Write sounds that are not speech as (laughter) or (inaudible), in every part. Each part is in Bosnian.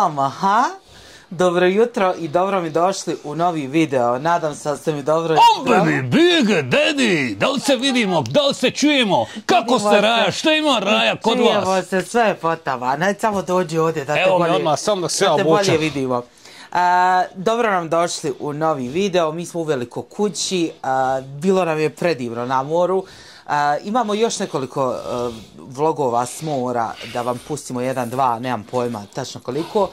mama, ha? Dobro jutro i dobro mi došli u novi video. Nadam se da ste mi dobro... Ombeni, big, dedi, da li se vidimo, da li se čujemo, kako Vidimo ste se. raja, šta ima raja kod Čujemo vas? se sve je potava. Naj samo dođi ovdje da te Evo mi bolje, odmah, samo da se da te bolje vidimo. A, dobro nam došli u novi video, mi smo u veliko kući, a, bilo nam je predivno na moru. A, imamo još nekoliko a, vlogova s mora da vam pustimo jedan, dva, nemam pojma tačno koliko.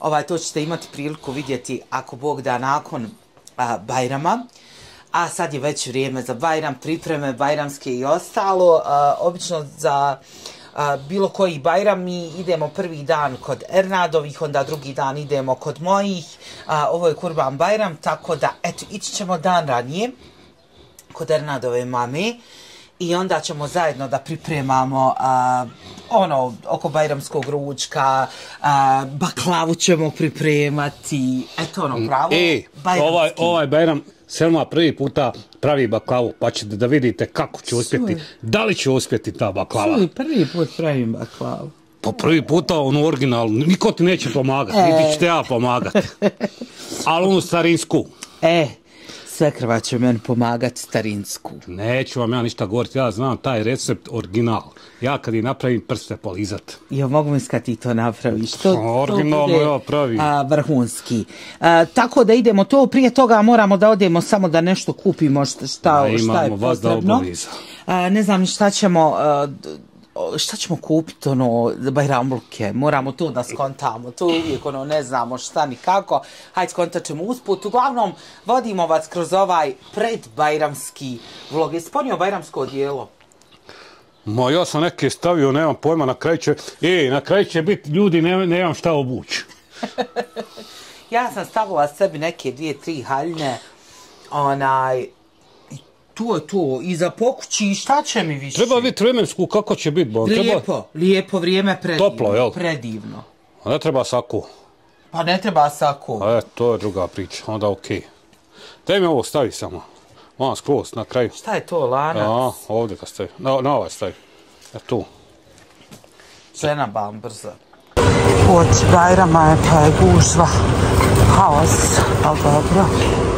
Ovaj, to ćete imati priliku vidjeti ako Bog da nakon a, Bajrama. A sad je već vrijeme za Bajram, pripreme Bajramske i ostalo. A, obično za a, bilo koji Bajram mi idemo prvi dan kod Ernadovih, onda drugi dan idemo kod mojih. A, ovo je Kurban Bajram, tako da eto, ići ćemo dan ranije kod Ernadove mame i onda ćemo zajedno da pripremamo a, ono oko bajramskog ručka, a, baklavu ćemo pripremati, eto ono pravo, E, bajramski. ovaj, ovaj Bajram Selma prvi puta pravi baklavu, pa ćete da vidite kako će uspjeti, da li će uspjeti ta baklava. Čuj, prvi put pravim baklavu. Po prvi puta onu originalnu, niko ti neće pomagati, E. niti ćete ja pomagati. (laughs) Ali onu starinsku, E, svekrva će meni pomagati starinsku. neću vam ja ništa govoriti, ja znam taj recept original. Ja kad je napravim prste polizat. Jo, mogu mi kad ti to napraviš. To, to Originalno bude, ja pravim. A, vrhunski. A, tako da idemo to, prije toga moramo da odemo samo da nešto kupimo šta, šta, šta je imamo vas da potrebno. obaveza. A, ne znam šta ćemo... A, šta ćemo kupiti, ono, bajramluke, moramo to da skontamo, to uvijek, ono, ne znamo šta ni kako, hajde skontat ćemo usput, uglavnom, vodimo vas kroz ovaj predbajramski vlog, je sponio bajramsko odijelo? Ma ja sam neke stavio, nemam pojma, na kraju će, e, na kraju će biti ljudi, ne, nemam šta obući. (laughs) Ja sam stavila sebi neke dvije, tri haljne, onaj, to je to, i za pokući, i šta će mi više? Treba vidjeti vremensku kako će biti, bo treba, Lijepo, lijepo vrijeme, predivno. Toplo, jel? Predivno. a ne treba saku. Pa ne treba sako. A e, to je druga priča, onda okej. Daj mi ovo stavi samo. Vam skroz, na kraju. Šta je to, lanac? A, ovdje ga stavi. Na, na ovaj stavi. E tu. Žena bam brzo. Uoči Bajrama je pa je gužva, haos, ali dobro.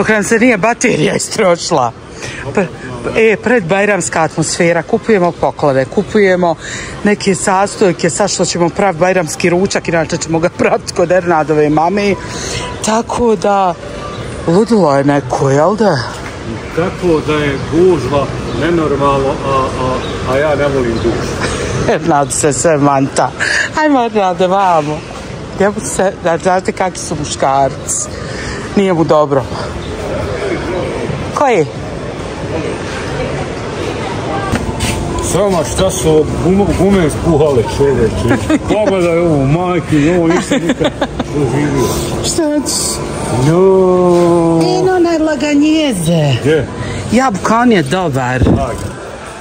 Dok nam se nije baterija istrošila. Pre, e, predbajramska atmosfera, kupujemo poklade, kupujemo neke sastojke, sad što ćemo praviti bajramski ručak, inače ćemo ga praviti kod Ernadove mame. Tako da, ludilo je neko, jel da? Tako da je gužva nenormalno, a, a, a ja ne volim gužvu. (laughs) Ernad se sve manta. Ajmo Ernade, vamo. Jebo se, da znate kakvi su muškarci. Nije mu dobro. Koji? Sama šta su gume, gume spuhale čoveče. Pogledaj ovo, majke, ovo nisam nikad doživio. Šta ćeš? No. Eno najlaganjeze. Gdje? Jabuka, on je dobar.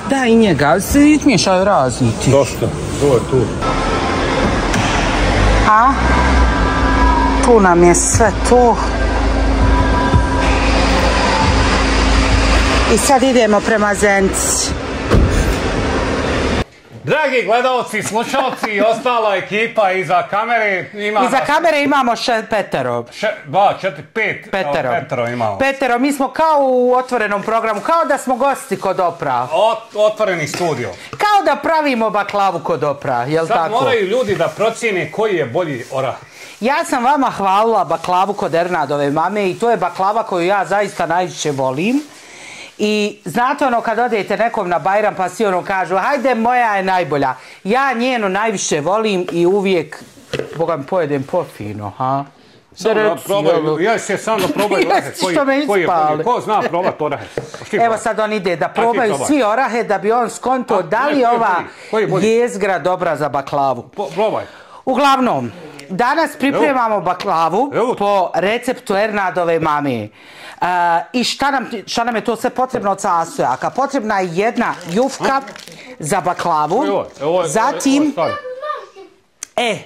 Da, i njega, se izmiješaju razni ti. Dosta, to je tu. A? Tu nam je sve to. I sad idemo prema Zenci. Dragi gledalci, slušalci i ostala ekipa iza kamere ima... Iza kamere imamo še Petero. Še, dva, četiri, pet. Petero. Petero imamo. Petero, mi smo kao u otvorenom programu, kao da smo gosti kod Opra. Ot, otvoreni studio. Kao da pravimo baklavu kod Opra, jel Sad tako? moraju ljudi da procjene koji je bolji orah. Ja sam vama hvalila baklavu kod Ernadove mame i to je baklava koju ja zaista najviše volim. I znate ono kad odete nekom na Bajram pa svi ono kažu hajde moja je najbolja. Ja njenu najviše volim i uvijek Boga mi pojedem pofino, ha? Samo da probaj, jel? ja se sam da probaj (laughs) orahe. Koji, što me koji je? Ko zna probat orahe? Šti Evo sad on ide da ti probaju probaj. svi orahe da bi on skonto A, da li je ova? Koji je jezgra dobra za baklavu. Po, probaj. Uglavnom, Danas pripremamo baklavu Evo. po receptu Ernadove mame. Uh, I šta nam, šta nam je to sve potrebno od sastojaka? Potrebna je jedna jufka za baklavu. Evo, evo, Zatim, evo, E,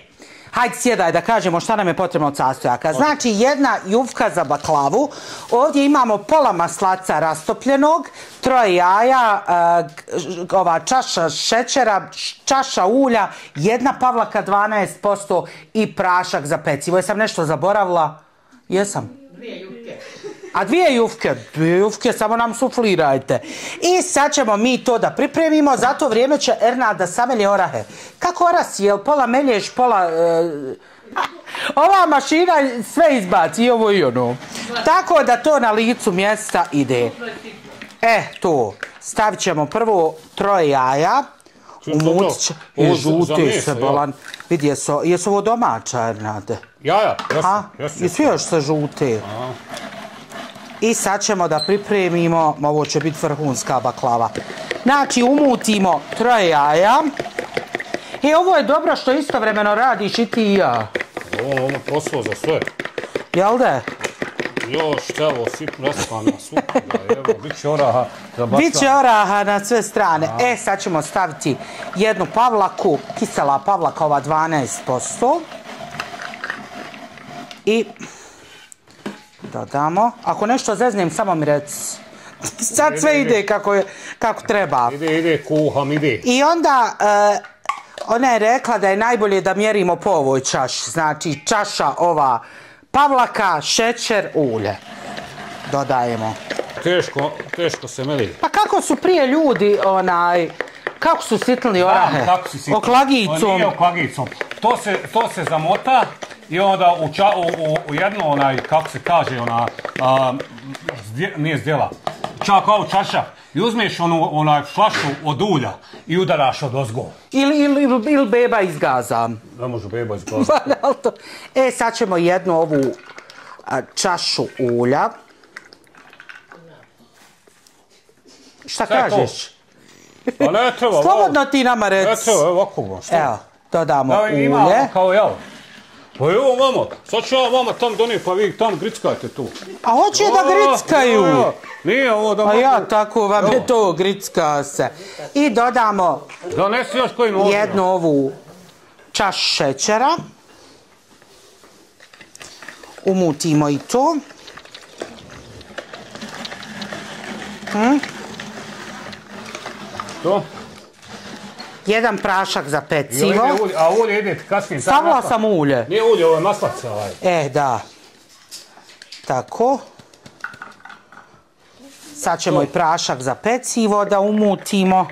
hajde sjedaj da kažemo šta nam je potrebno od sastojaka. Znači, jedna jufka za baklavu. Ovdje imamo pola maslaca rastopljenog, troje jaja, g- ova čaša šećera, čaša ulja, jedna pavlaka 12% i prašak za pecivo. Jesam nešto zaboravila? Jesam. A dvije jufke, dvije jufke, samo nam suflirajte. I sad ćemo mi to da pripremimo, za to vrijeme će Erna da samelje orahe. Kako oras, jel pola melješ, pola... e, ova mašina sve izbaci, i ovo i ono. Tako da to na licu mjesta ide. E, to. Stavit ćemo prvo troje jaja. Će... Ovo Je žute meso, se, bolan. Vidi, jesu, jesu ovo domaća, Ernade? Ja, ja, A? jesam, jesam. I svi još se žute. I sad ćemo da pripremimo, ovo će biti vrhunska baklava. Znači, umutimo troje jaja. I ovo je dobro što istovremeno radiš i ti i ja. Ovo ono posao za sve. Jel da? Još, evo, svi prespana, da, evo, bit će oraha za baca. Biće oraha na sve strane. E, sad ćemo staviti jednu pavlaku, kisela pavlaka, ova 12%. I dodamo. Ako nešto zeznem, samo mi reci. Sad sve Ide, kako, je, kako treba. Ide, ide, kuham, ide. I onda e, ona je rekla da je najbolje da mjerimo po ovoj čaši. Znači čaša ova pavlaka, šećer, ulje. Dodajemo. Teško, teško se meli. Pa kako su prije ljudi, onaj, kako su sitli orahe? kako si si... Oklagicom. Nije oklagicom. To se, to se zamota i onda u, ča, u, u, u jedno onaj, kako se kaže, ona, a, zdje, nije zdjela, čak kao čaša. I uzmeš onu, onaj flašu od ulja i udaraš od ozgo. Ili, ili, ili, beba iz gaza. Ne može beba izgledati. Pa, jel to? E, sad ćemo jednu ovu a, čašu ulja. Šta to? kažeš? Pa ne treba. (laughs) Slobodno ti nama Ne reci. treba, evo ovako. Šta? Evo, dodamo Da, ima ulje. ono kao jel. Pa evo mama, sad ću ja vama tam donijeti pa vi tam grickajte tu. A hoće da grickaju. Ja. Nije ovo da A mogu- ja tako vam je to gricka se. I dodamo Donesi još koji nožu. jednu ovu čaš šećera. Umutimo i to. To. Jedan prašak za pecivo. ulje, a ulje ide kasnije. Stavila sam ulje. Nije ulje, ovo je maslac ovaj. E, da. Tako. Sad ćemo i prašak za pecivo da umutimo.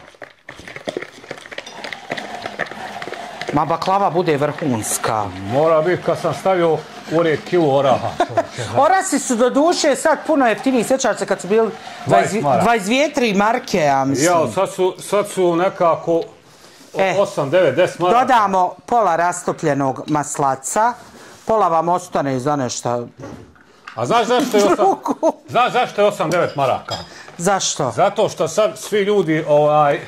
Ma baklava bude vrhunska. Mora biti kad sam stavio ulje kilu oraha. (laughs) Orasi su do duše sad puno jeftiniji, sjećaš se kad su bili 20 maraka. 22 marke, ja mislim. Ja, sad su, sad su nekako E. 8, 9, 10 maraka. Dodamo pola rastopljenog maslaca, pola vam ostane za nešto. A znaš zašto je 8, Drugo. znaš zašto je 8, 9 maraka? Zašto? Zato što sad svi ljudi ovaj,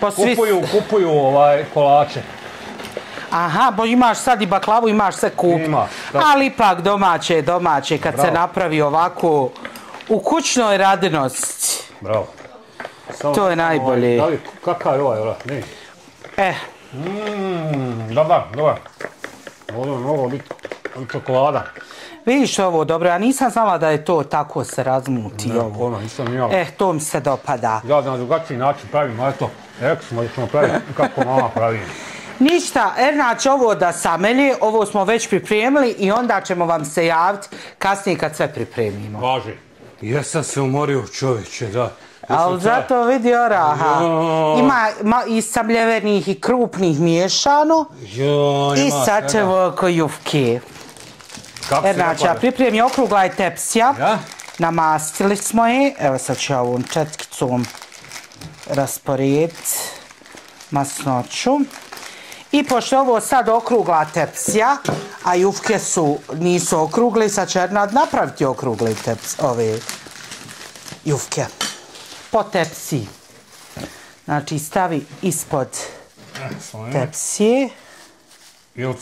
Pa svi- kupuju, kupuju ovaj kolače. Aha, bo imaš sad i baklavu, imaš sve kup. Ima, da. Ali ipak domaće je domaće kad se Bravo. napravi ovako u kućnoj radinosti. Bravo. Samo, To je najbolje. Ovaj, da li, kakav je ovaj, ovaj? Ne. E, Mm, dobar, dobar. Ovo je moglo biti čokolada. vidiš ovo dobro, ja nisam znala da je to tako se razmuti Ne, ovo. ono, nisam ja. E, to mi se dopada. Ja na drugačiji način pravim, a eto, rekli smo da ćemo praviti (laughs) kako mama pravi. Ništa, Erna će ovo da samelje, ovo smo već pripremili i onda ćemo vam se javiti kasnije kad sve pripremimo. Važi. Jesam se umorio čovječe, da. Ali zato vidi oraha. Jo. Ima, ima i sabljevenih i krupnih miješano. Jo, I sad ćemo oko jufke. Kako će napada? pripremi okrugla je tepsija. Ja? Namastili smo je. Evo sad ću ja ovom četkicom rasporediti masnoću. I pošto ovo sad okrugla tepsija, a jufke su, nisu okrugle, sad će Ernad napraviti okrugle teps, ove jufke. Po tepsiji. Znači stavi ispod Svoje. tepsije. Jel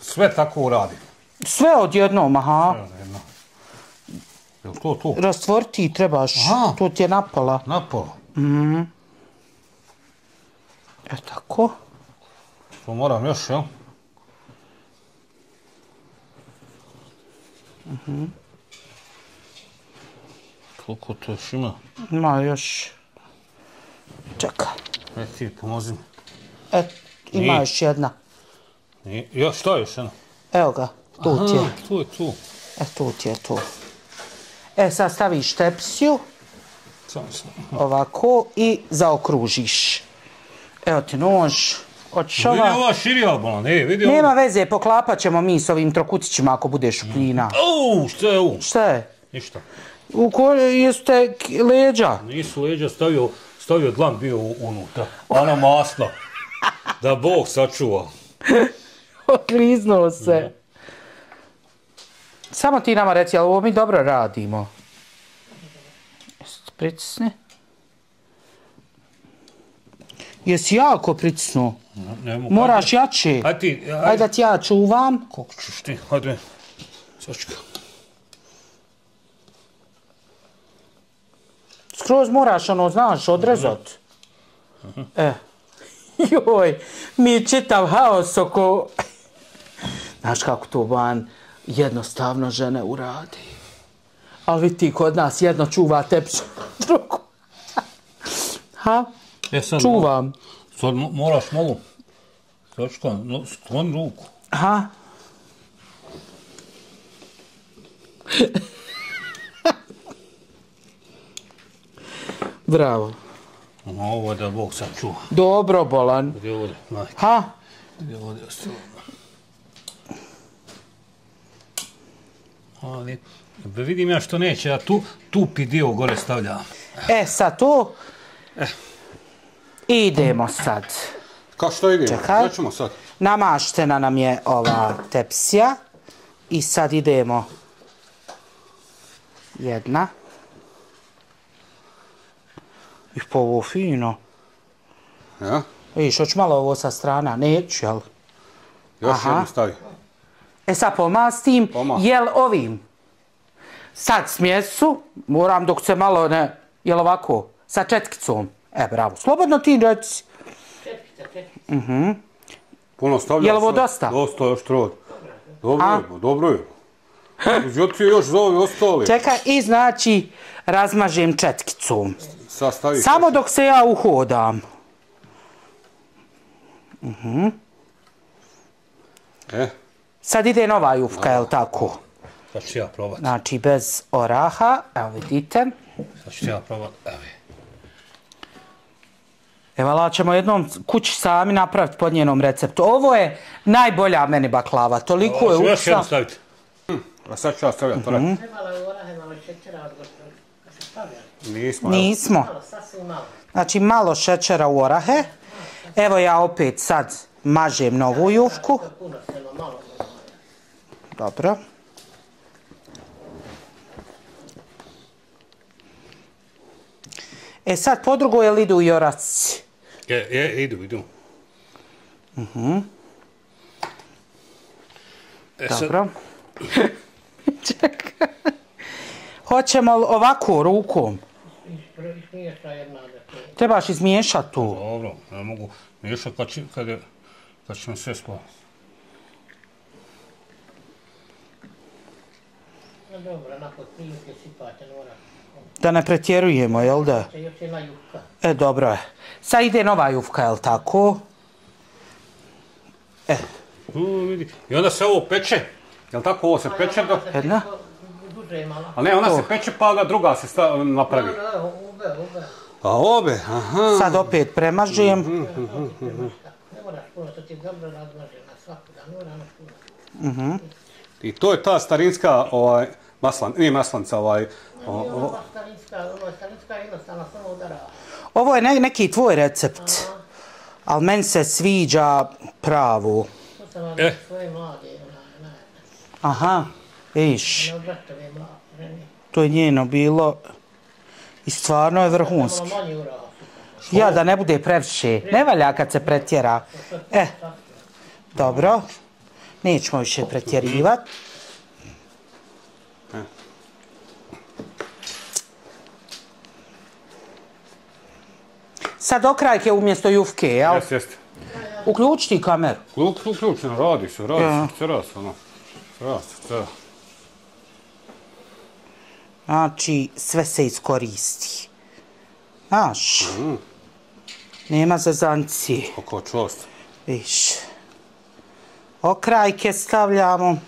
sve tako uradi. Sve odjednom, aha. Evo, jedno. Jel to to? Rastvoriti trebaš, Aha. to ti je napala. Napolo. E tako. To moram još, jel? Koliko to još ima? Ima još. Čekaj. E ti, pomozi mi. E, ima Nije. još jedna. Nije- Ja, šta je još jedno? Evo ga, tu ti je. Tu je tu. E, tu ti je to. E, sad staviš tepsiju, Samo sam. ovako, i zaokružiš. Evo ti nož. Hoćeš Vidi ova? ova širija bolan, e, vidi Nema ovo. veze, poklapat ćemo mi s ovim trokutićima ako budeš plina. Au, šta je ovo? Šta je? Ništa. U koje jeste leđa? Nisu leđa stavio, stavio dlan bio unutra. Ono masno. Da Bog sačuva. (laughs) Okliznuo se. Samo ti nama reci, ali ovo mi dobro radimo. Jesi pritisni? Jesi jako pritisnuo? Ne mogu. Moraš jače. Ajde ajde. Ajde da ti ja čuvam. Kako ćeš ti? Hajde. Sačka. Skroz moraš, ono, znaš, odrezat. E. (laughs) Joj, mi je čitav haos oko... Znaš kako to van jednostavno žene uradi. Ali vidi ti kod nas jedno čuva tepsu, (laughs) drugo. Ha? E sad, Čuvam. Sad mo- moraš malo. Sačka, no, skloni ruku. Ha? Bravo. No, ovo je da Bog sačuva. Dobro, Bolan. Gdje ovdje, majke, Ha? gdje ovdje ostalo. Ali, da vidim ja što neće, ja tu, tupi dio gore stavljam. E, sad to. Idemo sad. Kako što ide? Čekaj. Gdje ćemo sad? Namaštena nam je ova tepsija. I sad idemo. Jedna. I po ovo fino. Ja? Vidiš, hoću malo ovo sa strana, neću, jel? Još Aha. jednu stavi. E sad pomastim, Pomah. jel ovim? Sad smjesu, moram dok se malo ne, jel ovako, sa četkicom. E, bravo, slobodno ti reci. Puno stavljam. Jel ovo dosta? Dosta još trod. Dobro je, pa dobro je. Ti još za ove ostali. Čekaj, i znači, razmažem četkicom. Sad stavi. Samo dok se ja uhodam. E, Sad ide nova jufka, jel tako? sad ću ja probat. Znači, bez oraha, evo vidite. Sad ću ja probat. Evo je. Evo, ali ćemo jednom kući sami napraviti po njenom receptu. Ovo je najbolja meni baklava, toliko je Hoću još ukusa. jednu staviti. A sad ću ja stavljati. Mm Mhm. Trebalo je orahe, malo šećera od gospodina. Kad se stavlja, Nismo. Nismo. Znači, malo šećera u orahe. Evo ja opet sad mažem novu jufku. Dobro. E sad, po drugo, jel idu i orasci? Je, je, idu, idu. E, sad, Dobro. (laughs) Čekaj. Hoćemo li ovako rukom? Ismiješa jedna da to. Trebaš izmiješati tu. Dobro, ja mogu miješati kad, će, kad, je, kad ćemo sve spavati. No dobro, nakon prilike sipate nora. Da ne pretjerujemo, jel da? Još jedna jufka. E, dobro je. Sad ide nova jufka, jel tako? E, U, vidi. I onda se ovo peče. Jel tako ovo se peče? Da... Jedna. Malo. A ne, ona se peče pa ga druga se sta, napravi. No, no, ube, ube. A obe, aha. sad opet premažem. Ne moraš puno, to ti je dobro razmaže na svaku dan, mora na puno. I to je ta starinska ovaj, maslan, nije maslanca, ovaj, o, o, baš starinska, je starinska jednostavno samo udara. Ovo je ne, neki tvoj recept. Ali meni se sviđa pravu. To sam vam Eh. svoje mlade, ona, ona, Aha, žene. to je njeno bilo. I stvarno je vrhunski. Ja, da ne bude previše. Ne valja kad se pretjera. E, dobro. Nećemo više pretjerivati. Sad okrajke umjesto jufke, jel? Jeste, jeste. Uključi ti kameru. Kluk, kluk, radi se, radi Ja. se, ono. Teraz, teraz. Znači, sve se iskoristi. Znaš, nema zazancije. Oko čost. Viš. Okrajke stavljamo.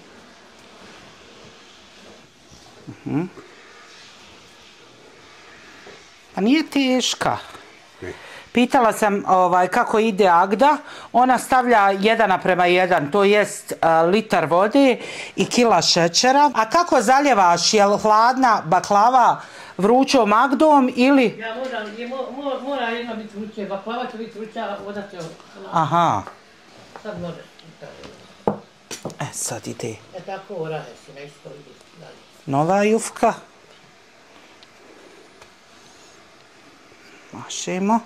Mhm. Pa nije teška. Pitala sam ovaj, kako ide Agda, ona stavlja jedan naprema jedan, to jest a, litar vode i kila šećera. A kako zaljevaš, jel hladna baklava vrućom Agdom ili... Ja moram, je, mo, mo, mora jedna biti vruće, baklava će biti vruća, voda će... Aha, Sad možeš. e sad ide E tako oraje si, na isto ide dalje. nova jufka. Mašemo.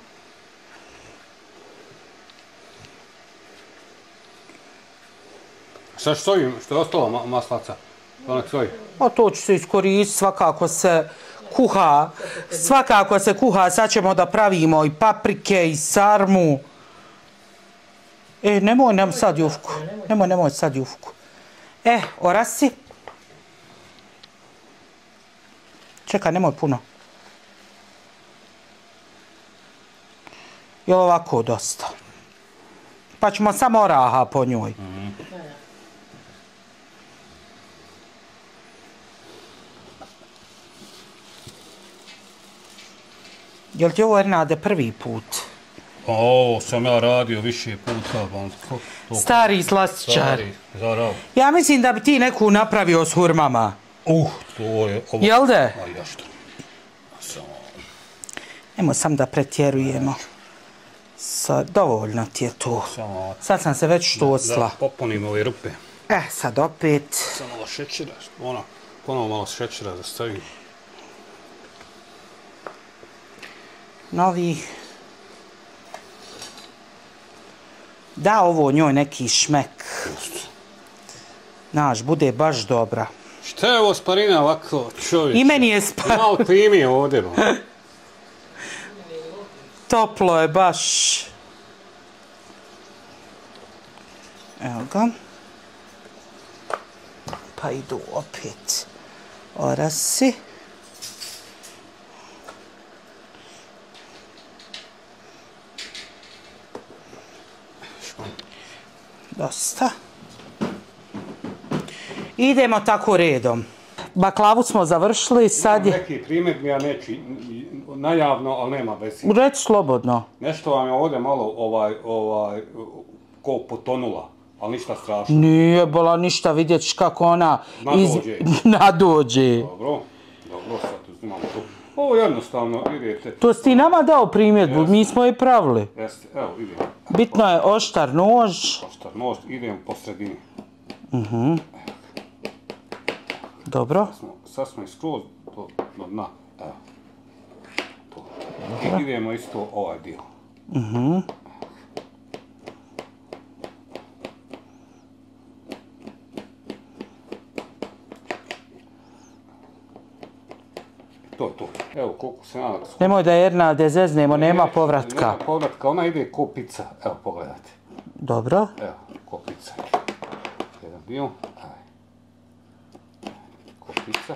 Šta je, što je ostalo ma maslaca? Onak nek stoji. A to će se iskoristiti, svakako se kuha, svakako se kuha, sad ćemo da pravimo i paprike i sarmu. E, nemoj nam sad jufku, nemoj, nemoj sad jufku. E, orasi. Čekaj, nemoj puno. Je ovako dosta? Pa ćemo samo oraha po njoj. Jel ti ovo Ernade prvi put? O, sam ja radio više puta, pa to- Stari slastičar. Stari, zarav. Ja mislim da bi ti neku napravio s hurmama. Uh, to je ovo. Jel da? A ja što? Samo, Nemo sam da pretjerujemo. Sad, dovoljno ti je to. samo, Sad sam se već da štosla. popunimo ove rupe. E, sad opet. Samo malo šećera, ono, ponovo malo šećera da stavim. Novi. Da ovo njoj neki šmek. Znaš, bude baš dobra. Šta je ovo sparina ovako, čovječ? I meni je spa... Malo klimi ovdje, ba. (laughs) Toplo je baš. Evo ga. Pa idu opet orasi. Dosta. Idemo tako redom. Baklavu smo završili, sad je... Neki primjedbi, ja neću najavno, ali nema vezi. Reci slobodno. Nešto vam je ovdje malo ovaj, ovaj, ko potonula, ali ništa strašno. Nije bila ništa vidjeti kako ona Nadođe. (laughs) nadođe. Dobro, dobro, sad uzimamo to. Ovo jednostavno, vidite, To si ti nama dao primjedbu, Jeste. mi smo je pravili. jeste, evo idem, Bitno je oštar nož. poštar most, idem po sredini. Dobro. Smo, sad smo i skroz do, do dna, evo. To. I idemo isto ovaj dio. To je to. Evo koliko se ja... Nemoj da jedna da zeznemo, nema povratka. Nema povratka, ona ide ko pizza. Evo, pogledajte. Dobro. Evo, ko pizza. Jedan dio. Aj. Ko pizza.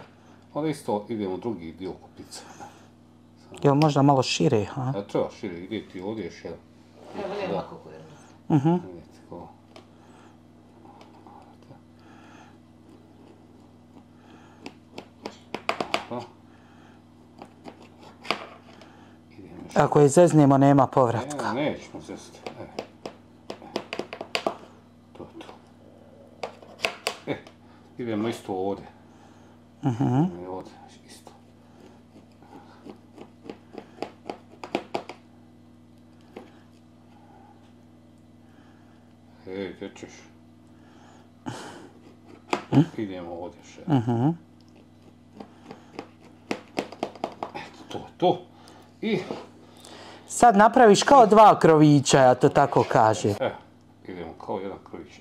Onda isto idemo u drugi dio ko pizza. Jel možda malo šire, ha? E, treba šire, ide ti ovdje još jedan. Evo nema kako je. Vidite, ko... Ako je zeznemo, nema povratka. Evo, nećemo zesti. E. To je to. E, idemo isto ovdje. Mhm. Uh ovdje, isto. Ej, gdje ćeš? Idemo ovdje še. Mhm. Eto, to je to. I Sad napraviš kao dva krovića, ja to tako kažem. E, idemo kao jedan krojić.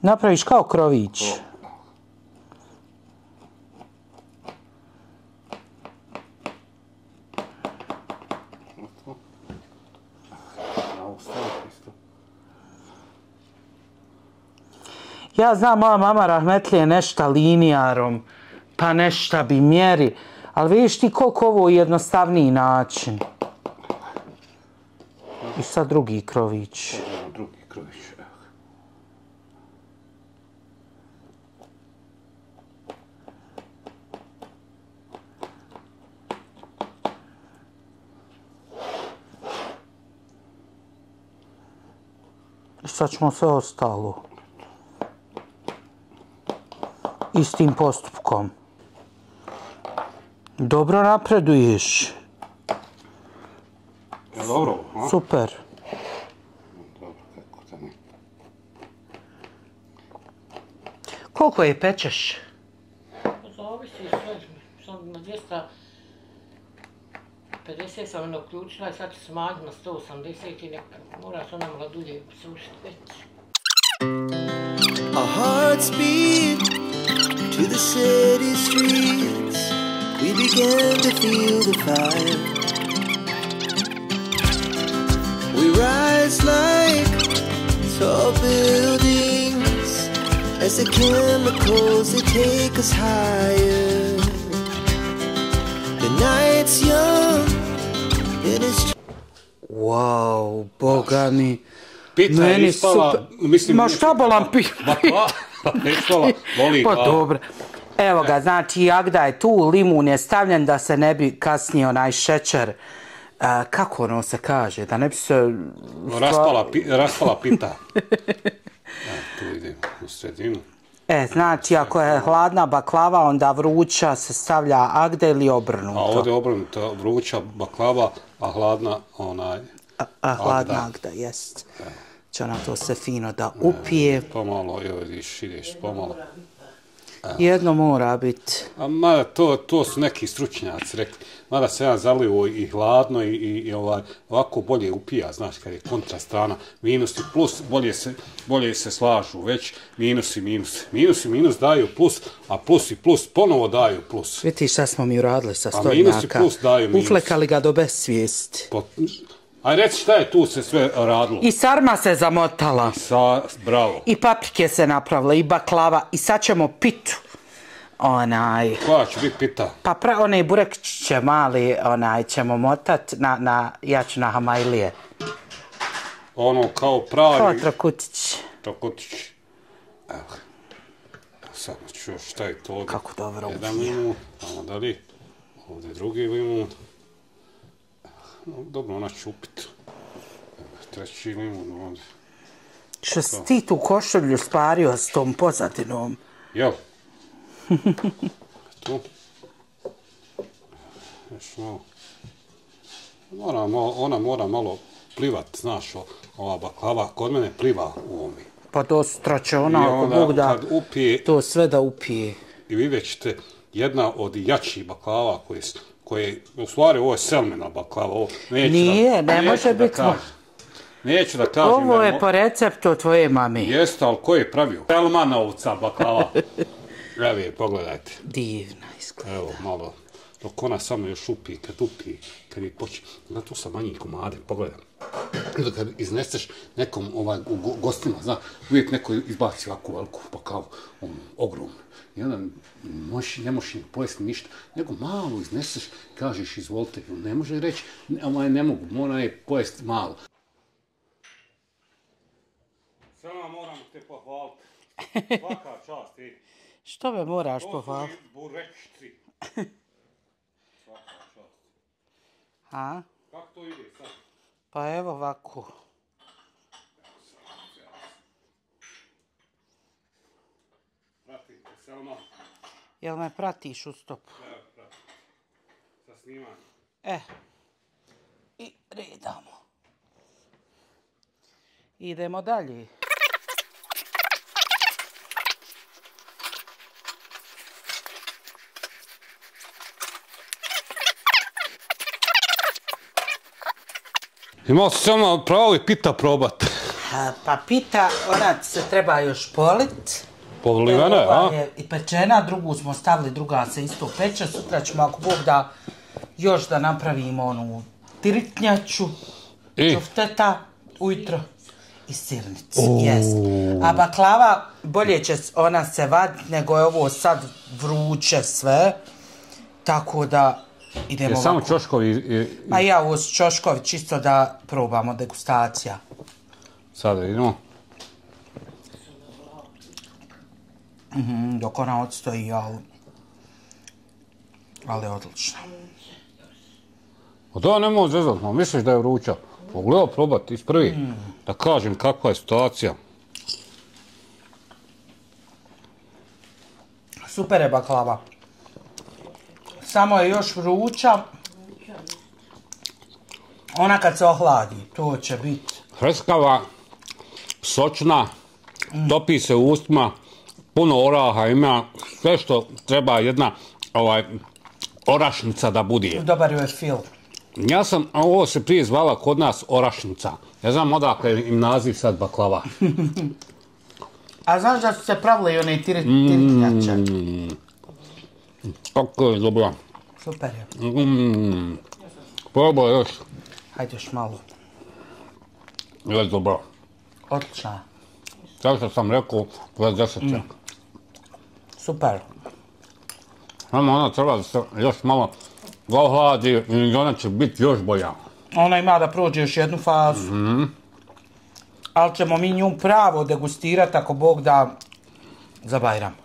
Napraviš kao krović. Ja znam, moja mama Rahmetlije nešta linijarom, pa nešta bi mjeri. Ali vidiš ti koliko ovo je jednostavniji način. I sad drugi krović. Drugi krović. evo. I sad ćemo sve ostalo. Istim postupkom. Dobro napreduješ. Jel dobro? A? Super. Dobro, kako da ne. Koliko je pečeš? Zavisi sve, sam na 250 sam uključila i sad ću smanjiti na 180 i neka mora se ona malo dulje sušiti već. Our hearts beat to the city streets. We began to feel the fire. We rise like tall buildings as the chemicals they take us higher. The night's young and it's Wow, boga mi. Pita je Meni ispala, super. mislim... Ma šta bolam pi... Bakla, ne ispala, boli Pa glava. dobro. Evo ga, znači jagda je tu, limun je stavljen da se ne bi kasnije onaj šećer, a, kako ono se kaže, da ne bi se... Raspala, pi, raspala pita. (laughs) Evo, tu idem u sredinu. E, znači ako je hladna baklava, onda vruća se stavlja agde ili A obrnuto. ovdje je obrnuta vruća baklava, a hladna onaj... A, a hladna Agda. agda, jest. Će ona to se fino da upije. Pomalo, evo vidiš, ideš pomalo. Jedno mora biti. A mada to, to su neki stručnjaci rekli. Mada se ja zalivo i hladno i, i, i ovaj, ovako bolje upija, znaš, kad je kontrastrana, minus i plus, bolje se, bolje se slažu, već minus i minus. Minus i minus daju plus, a plus i plus ponovo daju plus. Vidi šta smo mi uradili sa A minus i stojnjaka. plus daju minus. Uflekali ga do besvijesti. Po, aj reci šta je tu se sve radilo? I sarma se zamotala. Sa, bravo. I paprike se napravile, i baklava, i sad ćemo pitu. Onaj, Koja će biti pita? pa pra, onaj burekčiće mali, onaj, ćemo motat na, na, ja ću na hamajlije. Ono kao pravi... Kao trokutić. Trokutić. Evo. Sad ću još šta je to? Kako dobro Jedan limun, tamo dalje. Ovdje drugi limun. Dobro, ona će upit. Treći limun ovdje. Što si ti tu košulju spario s tom pozadinom? Jel? tu. Još malo. Mora, malo, ona mora malo plivat, znaš, ova baklava kod mene pliva u ovome. Pa to straće ona, ako onda Bog da, upije, to sve da upije. i vidjet ćete jedna od jačih baklava koje, koje u stvari ovo je selmena baklava. Ovo, neću Nije, da, ne neću može da biti. kažem. Neću da kažem. Ovo je mo- po receptu tvoje mami. Jeste, ali ko je pravio? Selmanovca baklava. (laughs) Evo je, pogledajte. Divna izgleda. Evo, malo. Dok ona samo još upi, kad upi, kad je počne. Onda tu sa manjim komadem, pogledaj. Onda kad izneseš nekom ovaj, u go- gostima, zna, uvijek neko izbaci ovakvu veliku baklavu, on, ogromnu. I onda možeš, ne možeš ni pojesti ništa, nego malo izneseš, kažeš izvolite, I on ne može reći, ne, ovaj, ne mogu, mora je pojesti malo. Samo moram te pohvaliti. (laughs) Svaka čast, ti. Što me moraš pohvaliti? burekšci. (laughs) A? Kako to ide sad? Pa evo ovako. Pratite, Selma. Jel me pratiš u stopu? Evo, prati. Sa snimanjem. E. I redamo. Idemo dalje. Imao sam samo pravo i pita probat. A, Pa pita, ona se treba još polit. Polivene, Ova a? je I pečena, drugu smo stavili, druga se isto peče. Sutra ćemo, ako Bog da, još da napravimo onu tiritnjaču, I? čofteta, ujutro i sirnici. Jest. A baklava, bolje će ona se vadit, nego je ovo sad vruće sve. Tako da idemo Je samo ovako. čoškovi i, i, A ja ovo s Čoškovi čisto da probamo degustacija. sada idemo. Mm, dok ona odstoji, ali... Ali odlično. A to ne mogu zezat, ma misliš da je vruća? Pogledao probat iz prvi, da kažem kakva je situacija. Super je baklava. Samo je još vruća. Ona kad se ohladi, to će biti. Hrskava, sočna, topi se u ustima, puno oraha ima, sve što treba jedna ovaj, orašnica da bude. Dobar je fil. Ja sam, ovo se prije zvala kod nas orašnica. Ne znam odakle im naziv sad baklava. (laughs) A znaš da su se pravile i one tiri, tiritnjače? Kako je dobro. Super je. Mm. Probaj još. Hajde još malo. Je dobro. Odlična. je. Kao što sam rekao, plus 10 mm. Super. Samo ona treba da se još malo ga ohladi i ona će biti još bolja. Ona ima da prođe još jednu fazu. Ali ćemo mi nju pravo degustirati ako Bog da za Bajram.